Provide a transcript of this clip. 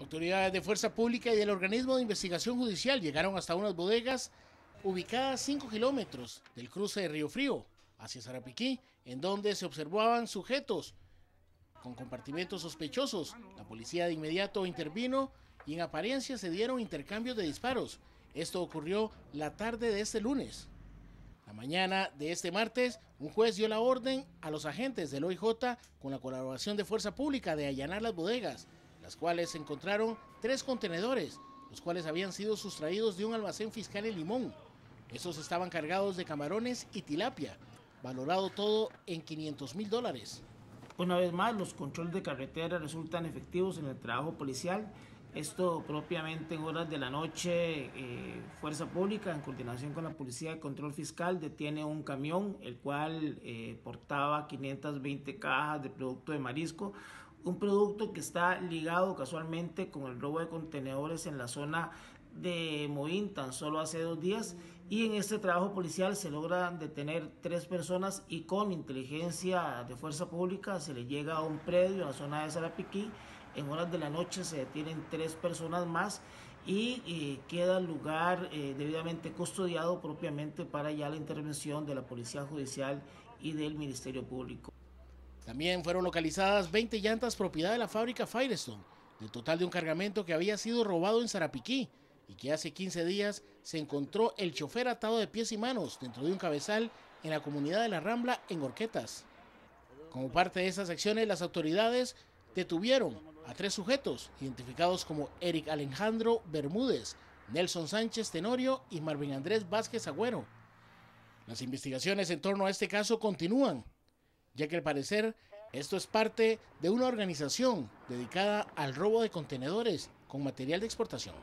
Autoridades de Fuerza Pública y del organismo de investigación judicial llegaron hasta unas bodegas ubicadas 5 kilómetros del cruce de Río Frío hacia Zarapiquí, en donde se observaban sujetos con compartimentos sospechosos. La policía de inmediato intervino y en apariencia se dieron intercambios de disparos. Esto ocurrió la tarde de este lunes. La mañana de este martes, un juez dio la orden a los agentes del OIJ con la colaboración de Fuerza Pública de allanar las bodegas las cuales encontraron tres contenedores, los cuales habían sido sustraídos de un almacén fiscal en Limón. Estos estaban cargados de camarones y tilapia, valorado todo en 500 mil dólares. Una vez más, los controles de carretera resultan efectivos en el trabajo policial. Esto propiamente en horas de la noche, eh, Fuerza Pública, en coordinación con la Policía de Control Fiscal, detiene un camión, el cual eh, portaba 520 cajas de producto de marisco, un producto que está ligado casualmente con el robo de contenedores en la zona de Moín tan solo hace dos días y en este trabajo policial se logra detener tres personas y con inteligencia de fuerza pública se le llega a un predio en la zona de Sarapiquí en horas de la noche se detienen tres personas más y eh, queda el lugar eh, debidamente custodiado propiamente para ya la intervención de la Policía Judicial y del Ministerio Público. También fueron localizadas 20 llantas propiedad de la fábrica Firestone, del total de un cargamento que había sido robado en Zarapiquí y que hace 15 días se encontró el chofer atado de pies y manos dentro de un cabezal en la comunidad de La Rambla en Orquetas. Como parte de esas acciones, las autoridades detuvieron a tres sujetos identificados como Eric Alejandro Bermúdez, Nelson Sánchez Tenorio y Marvin Andrés Vázquez Agüero. Las investigaciones en torno a este caso continúan ya que al parecer esto es parte de una organización dedicada al robo de contenedores con material de exportación.